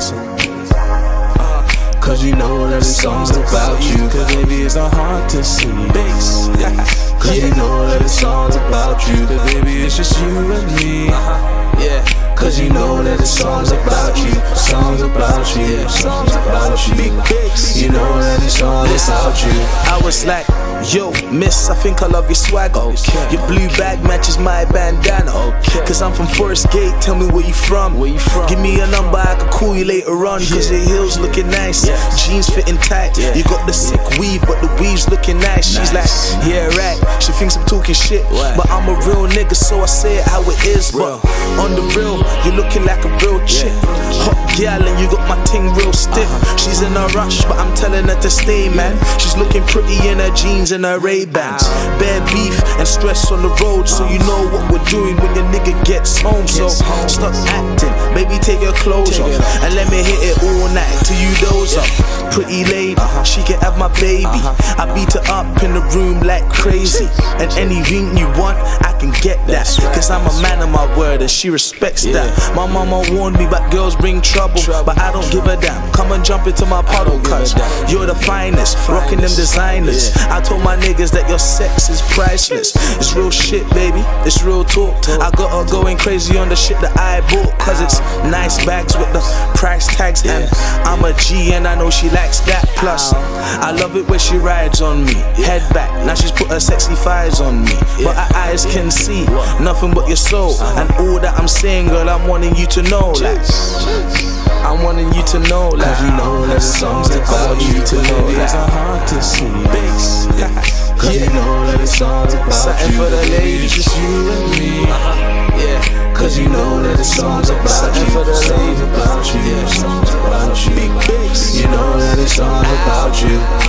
listen. Uh, Cause you know that it's songs about you. Cause baby, it's not hard to see. Base. Cause you know that it's songs about you. Cause baby, it's just you and me. Uh-huh. Yeah. Cause you know that it's songs about you, songs about you, songs about you. Big you know that it's all about you. I was like, yo, miss, I think I love your swagger. Okay. Your blue bag matches my bandana. Okay. Cause I'm from Forest Gate, tell me where you from. Where you from? Give me a number, I can call you later on. Cause your heels looking nice, Yeah. jeans fitting tight. Yeah. You got the sick weave, but the weave's looking nice. She's like, Nice. yeah, right. She thinks I'm talking shit, but I'm a real nigga, so I say it how it is. But on the real, you're looking like a real chick. Hot gal, and you got my ting real stiff. Uh-huh. She's in a rush, but I'm telling her to stay, man. She's looking pretty in her jeans and her Ray-Bans. Bare beef and stress on the road, so you know what we're doing when your nigga gets home. So stop acting, baby, take your clothes off and let me hit it night till you doze off. Pretty lady, Uh-huh. she can have my baby. I beat her up in the room like crazy, and anything you want, I can get that. Cause I'm a man of my word, and she respects that. My mama warned me, but girls bring trouble. But I don't give a damn. Come and jump into my puddle, don't give a cuz you're the finest, rocking them designers. I told my niggas that your sex is priceless. It's real shit, baby. It's real talk. I got her going crazy on the shit that I bought. Cause it's nice bags with the price tags. And I'm a G and I know she likes that. Plus, oh. I love it when she rides on me. Head back, now she's put her sexy thighs on me. But her eyes can see nothing but your soul. And all that I'm saying, girl, I'm wanting you to know. Like, I'm wanting you to know. Like, Cause you know that songs about you. to know. it's Like, not hard to see. Base. Cause you know that it's songs about Something you. for the ladies. Just you and me. Uh-huh. Yeah. Cause you know that it's songs about you. for the songs ladies. about you. Yeah. Songs about you. Big. You know that it's all about you.